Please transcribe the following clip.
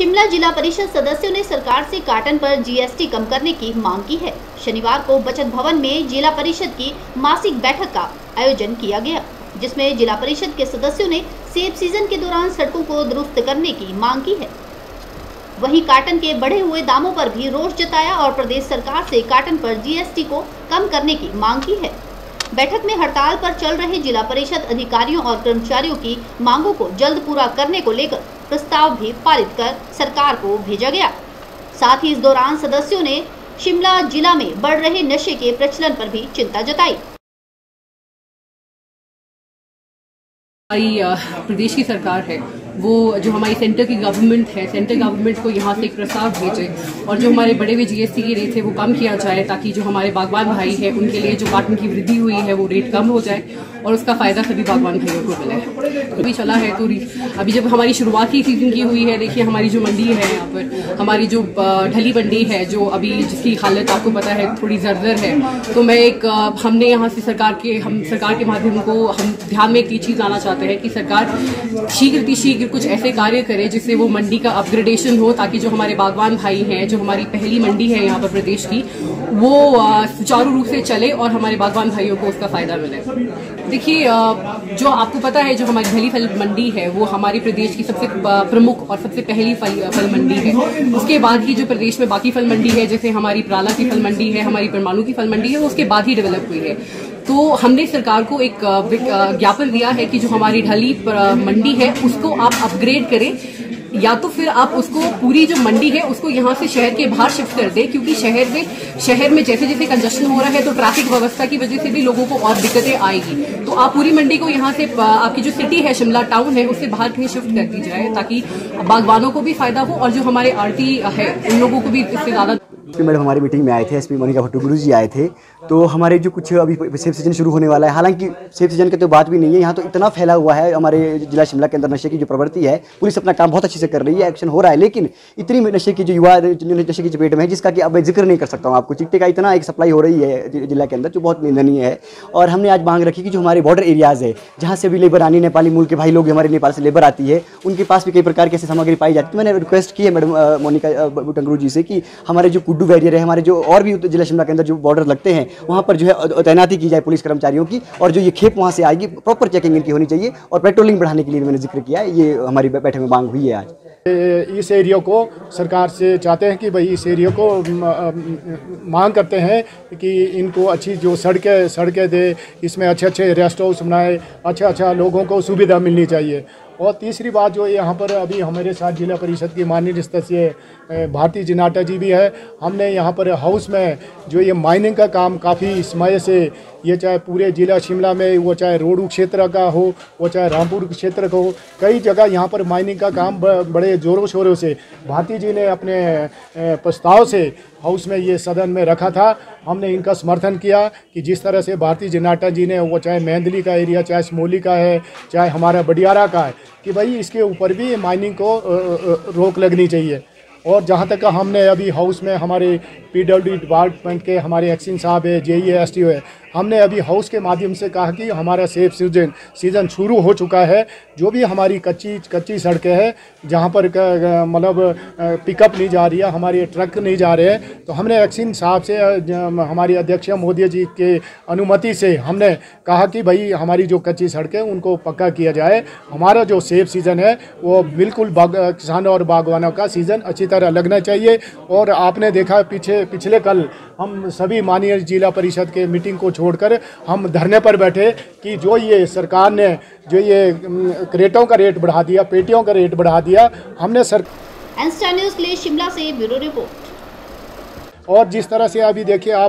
शिमला जिला परिषद सदस्यों ने सरकार से काटन पर जीएसटी कम करने की मांग की है। शनिवार को बचत भवन में जिला परिषद की मासिक बैठक का आयोजन किया गया, जिसमें जिला परिषद के सदस्यों ने सेब सीज़न के दौरान सड़कों को दुरुस्त करने की मांग की है। वहीं काटन के बढ़े हुए दामों पर भी रोष जताया और प्रदेश सरकार से काटन पर जीएसटी को कम करने की मांग की है। बैठक में हड़ताल पर चल रहे जिला परिषद अधिकारियों और कर्मचारियों की मांगों को जल्द पूरा करने को लेकर प्रस्ताव भी पारित कर सरकार को भेजा गया। साथ ही इस दौरान सदस्यों ने शिमला जिला में बढ़ रहे नशे के प्रचलन पर भी चिंता जताई। हमारी प्रदेश की सरकार है, वो जो हमारी सेंटर की गवर्नमेंट है सेंट्रल गवर्नमेंट को यहाँ से एक प्रस्ताव भेजे और जो हमारे बड़े हुए जीएसटी के रेट है वो कम किया जाए ताकि जो हमारे बागवान भाई हैं, उनके लिए जो काटन की वृद्धि हुई है, वो रेट कम हो जाए और उसका फ़ायदा सभी बागवान भाइयों को मिले। अभी चला है तो अभी जब हमारी शुरुआती सीज़न की हुई है, देखिए हमारी जो मंडी है यहाँ पर, हमारी जो ढली मंडी है, जो अभी जिसकी हालत आपको पता है, थोड़ी जर्जर है तो मैं एक हमने यहाँ से सरकार के, हम सरकार के माध्यम को हम ध्यान में एक चीज़ आना चाहते हैं कि सरकार शीघ्र शीघ्र कुछ ऐसे कार्य करे जिससे वो मंडी का अपग्रेडेशन हो, ताकि जो हमारे बागवान भाई हैं, जो हमारी पहली मंडी है यहाँ पर प्रदेश की, वो सुचारू रूप से चले और हमारे बागवान भाइयों को उसका फ़ायदा मिले। देखिए जो आपको पता है, जो हमारी पहली फल मंडी है, वो हमारी प्रदेश की सबसे प्रमुख और सबसे पहली फल फल मंडी है। उसके बाद ही जो प्रदेश में बाकी फल मंडी है, जैसे हमारी प्राला की फल मंडी है, हमारी परमाणु की फल मंडी है उसके बाद ही डेवलप हुई है। तो हमने सरकार को एक ज्ञापन दिया है कि जो हमारी ढली मंडी है, उसको आप अपग्रेड करें। या तो फिर आप उसको, पूरी जो मंडी है, उसको यहाँ से शहर के बाहर शिफ्ट कर दें, क्योंकि शहर में शहर में जैसे जैसे कंजस्शन हो रहा है तो ट्रैफ़िक व्यवस्था की वजह से भी लोगों को और दिक्कतें आएगी। तो आप पूरी मंडी को यहाँ से आपकी जो सिटी है, शिमला टाउन है, उससे बाहर कहीं शिफ्ट कर दी जाए ताकि बागवानों को भी फ़ायदा हो और जो हमारे आरती है, उन लोगों को भी इससे ज़्यादा मैडम हमारी मीटिंग में आए थे एसपी मोनिका भट्टू गुरु जी आए थे। तो हमारे जो कुछ अभी सेफ़ सीज़न शुरू होने वाला है, हालाँकि सेफ़ सीज़न की तो बात भी नहीं है, यहाँ तो इतना फैला हुआ है, हमारे जिला शिमला के अंदर नशे की जो प्रवृत्ति है, पुलिस अपना काम बहुत अच्छे से कर रही है एक्शन हो रहा है, लेकिन इतनी नशे की जो युवा नशे की चपेट में है, जिसका कि अब मैं ज़िक्र नहीं कर सकता हूँ आपको चिट्टे का इतना एक सप्लाई हो रही है जिला के अंदर, जो बहुत निंदनीय है। और हमने आज मांग रखी कि जो हमारे बॉर्डर एरियाज़ है, जहाँ से अभी लेबर आनी, नेपाली मूल के भाई लोग हमारे नेपाल से लेबर आती है, उनके पास भी कई प्रकार की ऐसी सामग्री पाई जाती है। मैंने रिक्वेस्ट की है मैडम मोनिका टंगरू जी से कि हमारे जो कुड्डू बैरियर है हमारे जो और भी जिला शिमला के अंदर जो बॉर्डर लगते हैं, वहाँ पर जो है तैनाती की जाए पुलिस कर्मचारियों की और जो ये खेप वहाँ से आएगी प्रॉपर चेकिंग इनकी होनी चाहिए और पेट्रोलिंग बढ़ाने के लिए मैंने ज़िक्र किया ये हमारी बैठक में मांग हुई है आज। इस एरिया को सरकार से चाहते हैं कि भाई इस एरिया को मांग करते हैं कि इनको अच्छी जो सड़कें सड़कें दे, इसमें अच्छे अच्छे रेस्ट हाउस बनाए अच्छा अच्छा लोगों को सुविधा मिलनी चाहिए। और तीसरी बात जो यहाँ पर अभी हमारे साथ जिला परिषद की माननीय सदस्य भारती जिनाटा जी भी है। हमने यहाँ पर हाउस में जो ये माइनिंग का काम काफ़ी समय से ये चाहे पूरे जिला शिमला में, वो चाहे रोडू क्षेत्र का हो, वो चाहे रामपुर क्षेत्र का हो, कई जगह यहाँ पर माइनिंग का काम बड़े ज़ोरों शोरों से। भारती जी ने अपने प्रस्ताव से हाउस में ये सदन में रखा था। हमने इनका समर्थन किया कि जिस तरह से भारतीय जनता जी ने, वो चाहे मेहंदली का एरिया चाहे समोली का है, चाहे हमारा बडियारा का है, कि भाई इसके ऊपर भी माइनिंग को रोक लगनी चाहिए। और जहाँ तक हमने अभी हाउस में हमारे पीडब्ल्यू डिपार्टमेंट के हमारे एक्सिन साहब है जे ई एस टी है, हमने अभी हाउस के माध्यम से कहा कि हमारा सेफ़ सीज़न, सीज़न शुरू हो चुका है। जो भी हमारी कच्ची कच्ची सड़कें हैं, जहाँ पर मतलब पिकअप नहीं जा रही है, हमारे ट्रक नहीं जा रहे हैं तो हमने एक्सिन साहब से हमारी अध्यक्ष मोदी जी के अनुमति से हमने कहा कि भाई, हमारी जो कच्ची सड़कें उनको पक्का किया जाए। हमारा जो सेफ़ सीज़न है, वो बिल्कुल किसानों और बागवानों का सीज़न अच्छी तरह लगना चाहिए। और आपने देखा पीछे पिछले कल हम सभी माननीय जिला परिषद के मीटिंग को छोड़कर हम धरने पर बैठे कि जो ये सरकार ने जो ये क्रेटों का रेट बढ़ा दिया पेटियों का रेट बढ़ा दिया हमने सर न्यूज़ के लिए शिमला से ब्यूरो रिपोर्ट। और जिस तरह से अभी देखिए आप